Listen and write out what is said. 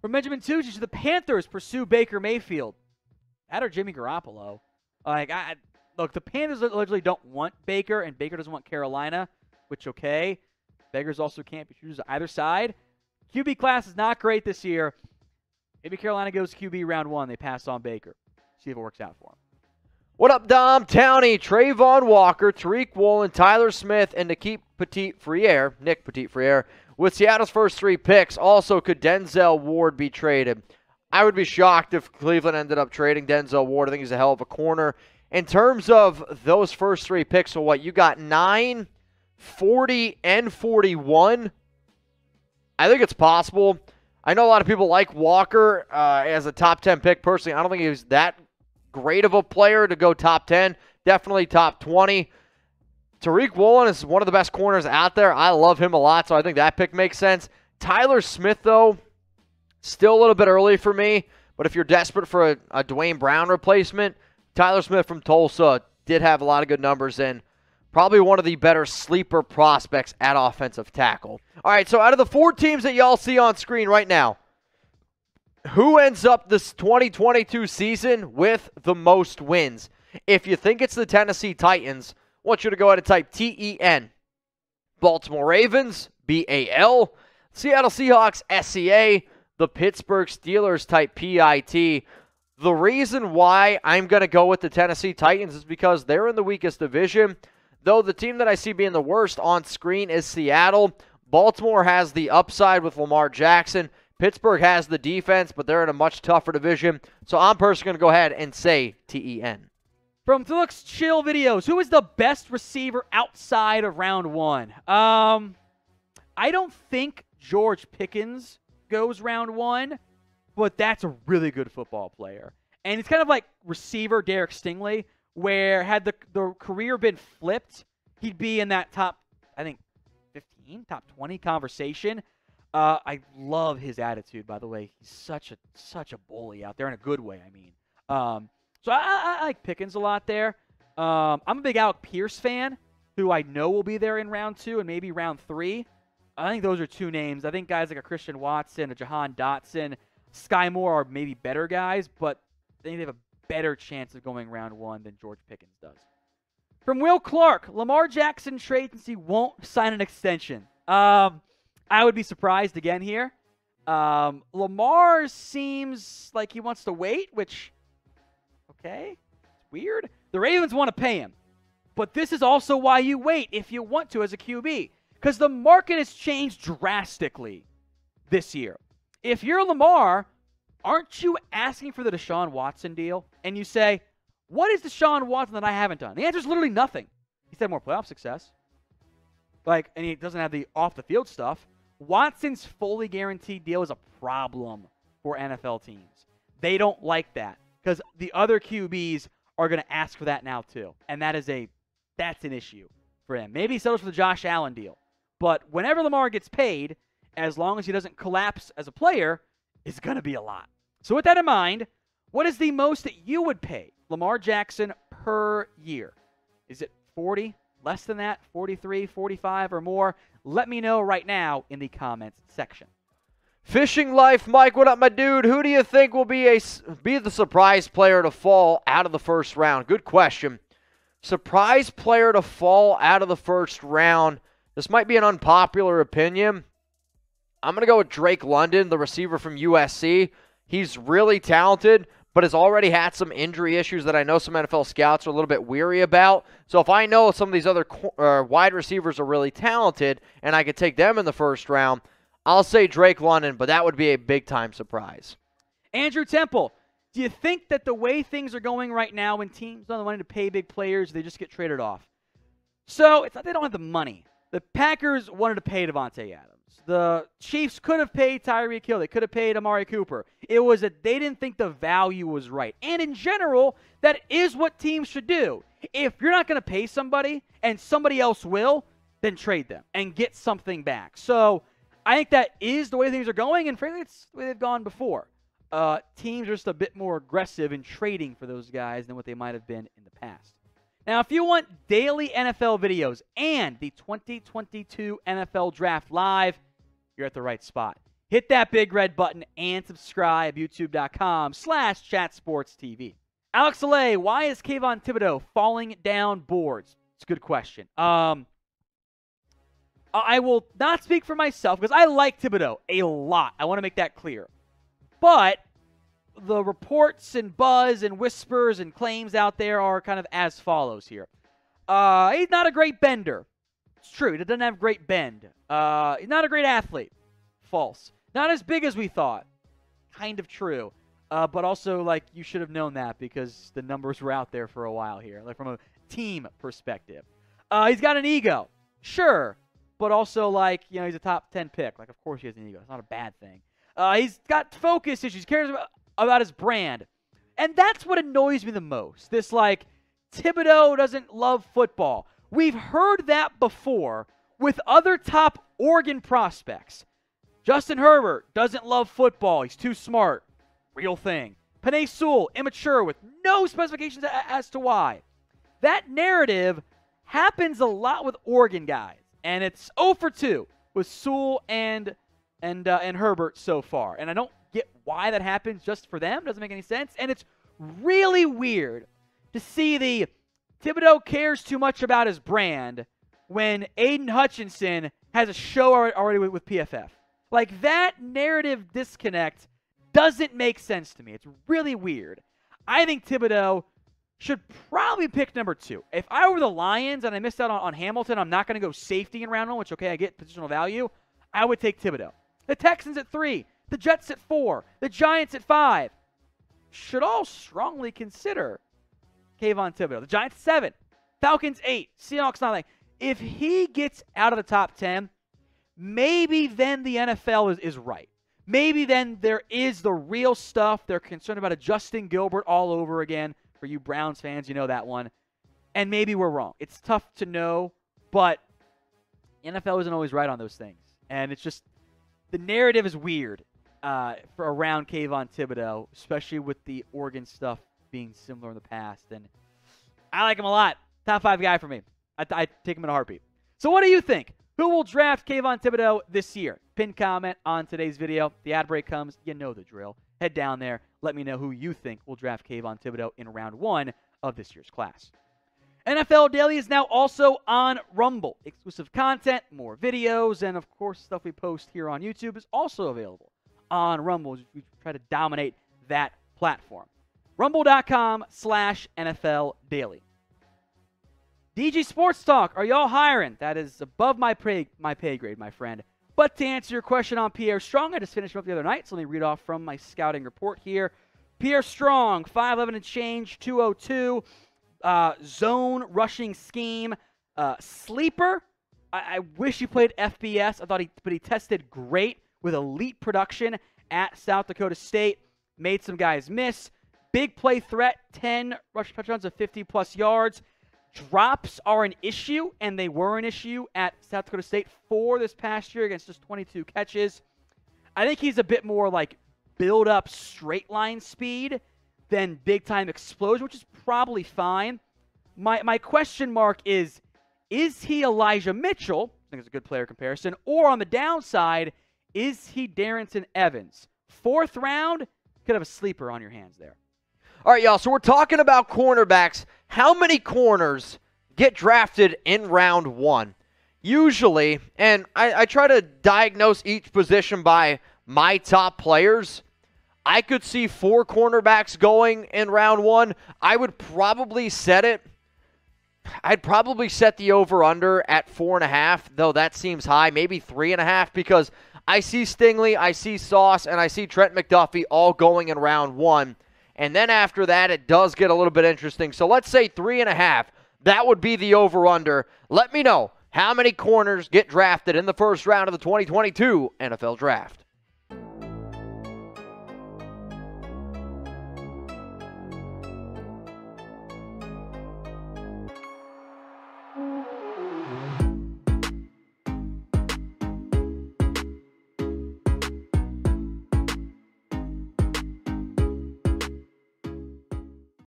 From Benjamin Tucci to the Panthers pursue Baker Mayfield. That or Jimmy Garoppolo. Like, I look, the Panthers allegedly don't want Baker, and Baker doesn't want Carolina, which okay. Beggars also can't be choosers either side. QB class is not great this year. Maybe Carolina goes QB round one. They pass on Baker. See if it works out for them. What up, Dom? Downey, Travon Walker, Tariq Woolen, Tyler Smith, and Nick Petit-Frere, Nick Petit-Frere, with Seattle's first three picks. Also, could Denzel Ward be traded? I would be shocked if Cleveland ended up trading Denzel Ward. I think he's a hell of a corner. In terms of those first three picks, so what? You got 9, 40, and 41. I think it's possible. I know a lot of people like Walker uh, as a top 10 pick. Personally, I don't think he's that great of a player to go top 10. Definitely top 20. Tariq Woolen is one of the best corners out there. I love him a lot, so I think that pick makes sense. Tyler Smith, though, still a little bit early for me. But if you're desperate for a, a Duane Brown replacement, Tyler Smith from Tulsa did have a lot of good numbers and probably one of the better sleeper prospects at offensive tackle. All right, so out of the four teams that y'all see on screen right now, who ends up this 2022 season with the most wins? If you think it's the Tennessee Titans, I want you to go ahead and type T E N. Baltimore Ravens, B A L. Seattle Seahawks, S C A. The Pittsburgh Steelers type P I T. The reason why I'm going to go with the Tennessee Titans is because they're in the weakest division. Though the team that I see being the worst on screen is Seattle. Baltimore has the upside with Lamar Jackson. Pittsburgh has the defense, but they're in a much tougher division. So I'm personally going to go ahead and say TEN. From Felix Chill Videos, who is the best receiver outside of round one? Um, I don't think George Pickens goes round one, but that's a really good football player. And it's kind of like receiver Derek Stingley, where had the, the career been flipped, he'd be in that top, I think, 15, top 20 conversation. Uh, I love his attitude, by the way. He's such a such a bully out there in a good way. I mean, um, so I, I, I, like Pickens a lot there. Um, I'm a big Alec Pierce fan, who I know will be there in round two and maybe round three. I think those are two names. I think guys like a Christian Watson, a Jahan Dotson, Skyy Moore are maybe better guys, but I think they have a better chance of going round one than George Pickens does. From Will Clark, Lamar Jackson trade he won't sign an extension. Um, I would be surprised again here. Um, Lamar seems like he wants to wait, which, okay, it's weird. The Ravens want to pay him. But this is also why you wait if you want to as a QB. Because the market has changed drastically this year. If you're Lamar, aren't you asking for the Deshaun Watson deal? And you say, what is Deshaun Watson that I haven't done? The answer is literally nothing. He's had more playoff success. Like, and he doesn't have the off the field stuff. Watson's fully guaranteed deal is a problem for NFL teams. They don't like that the other QBs are going to ask for that now too, and that is a that's an issue for him. Maybe he settles for the Josh Allen deal, but whenever Lamar gets paid, as long as he doesn't collapse as a player, it's going to be a lot. So with that in mind, what is the most that you would pay Lamar Jackson per year? Is it 40? Less than that? 43, 45 or more? Let me know right now in the comments section. Fishing Life, Mike, what up, my dude? Who do you think will be a be the surprise player to fall out of the first round? Good question. Surprise player to fall out of the first round. This might be an unpopular opinion. I'm going to go with Drake London, the receiver from USC. He's really talented, but has already had some injury issues that I know some NFL scouts are a little bit weary about. So if I know some of these other uh, wide receivers are really talented and I could take them in the first round, I'll say Drake London, but that would be a big time surprise. Andrew Temple, do you think that the way things are going right now when teams don't money to pay big players, they just get traded off? So it's not they don't have the money. The Packers wanted to pay Davante Adams. The Chiefs could have paid Tyreek Hill. They could have paid Amari Cooper. It was that they didn't think the value was right. And in general, that is what teams should do. If you're not going to pay somebody and somebody else will, then trade them and get something back. So I think that is the way things are going, and frankly, it's the way they've gone before. Uh, teams are just a bit more aggressive in trading for those guys than what they might have been in the past. Now, if you want daily NFL videos and the 2022 NFL Draft Live, you're at the right spot. hit that big red button and subscribe youtube.com slash chatsportstv. Alex Alay, why is Kayvon Thibodeaux falling down boards? It's a good question. Um, I will not speak for myself because I like Thibodeaux a lot. I want to make that clear. But the reports and buzz and whispers and claims out there are kind of as follows here. Uh, he's not a great bender. It's true. He doesn't have great bend. Uh, he's not a great athlete. False. Not as big as we thought. Kind of true. Uh, but also, like, you should have known that because the numbers were out there for a while here, like from a team perspective. Uh, he's got an ego. Sure but also like you know he's a top 10 pick. Like of course he has an ego. It's not a bad thing. Uh, he's got focus issues. He cares about, about his brand, and that's what annoys me the most. This like Thibodeaux doesn't love football. We've heard that before with other top Oregon prospects. Justin Herbert doesn't love football. He's too smart. Real thing. Penei Sewell, immature with no specifications as to why. That narrative happens a lot with Oregon guys and it's 0 for 2 with Sewell and and uh, and Herbert so far. And I don't get why that happens just for them. Doesn't make any sense. And it's really weird to see the Thibodeaux cares too much about his brand when Aidan Hutchinson has a show already with, PFF. Like that narrative disconnect doesn't make sense to me. It's really weird. I think Thibodeaux should probably pick number two. If I were the Lions and I missed out on, on Hamilton, I'm not going to go safety in round one, which, okay, I get positional value. I would take Thibodeaux. The Texans at three, the Jets at four, the Giants at five. Should all strongly consider Kayvon Thibodeaux. The Giants seven, Falcons eight, Seahawks nine. If he gets out of the top 10, maybe then the NFL is, is right. Maybe then there is the real stuff. They're concerned about a Justin Gilbert all over again. For you Browns fans, you know that one. And maybe we're wrong. It's tough to know, but NFL isn't always right on those things. And it's just the narrative is weird uh, for around Kayvon Thibodeaux, especially with the Oregon stuff being similar in the past. And I like him a lot. Top five guy for me. I, I take him in a heartbeat. So what do you think? Who will draft Kayvon Thibodeaux this year? Pin comment on today's video. The ad break comes. You know the drill. Head down there. Let me know who you think will draft Kayvon Thibodeaux in round one of this year's class. NFL Daily is now also on Rumble. Exclusive content, more videos, and of course, stuff we post here on YouTube is also available on Rumble. We try to dominate that platform. Rumble.com slash NFL Daily. DG Sports Talk, are y'all hiring? That is above my pay, my pay grade, my friend. But to answer your question on Pierre Strong, I just finished him up the other night, so let me read off from my scouting report here. Pierre Strong, 5'11 and change, 202, uh, zone rushing scheme, uh, sleeper. I-, I wish he played FBS. I thought he, but he tested great with elite production at South Dakota State. Made some guys miss. Big play threat, 10 rush touchdowns of 50 plus yards. Drops are an issue, and they were an issue at South Dakota State for this past year against just 22 catches. I think he's a bit more like build up straight line speed than big time explosion, which is probably fine. My, my question mark is is he Elijah Mitchell? I think it's a good player comparison. Or on the downside, is he Darrynton Evans? Fourth round, could have a sleeper on your hands there. All right, y'all. So we're talking about cornerbacks. How many corners get drafted in round one? Usually, and I, I try to diagnose each position by my top players. I could see four cornerbacks going in round one. I would probably set it. I'd probably set the over under at four and a half, though that seems high. Maybe three and a half because I see Stingley, I see Sauce, and I see Trent McDuffie all going in round one. And then after that, it does get a little bit interesting. So let's say three and a half. That would be the over under. Let me know how many corners get drafted in the first round of the 2022 NFL Draft.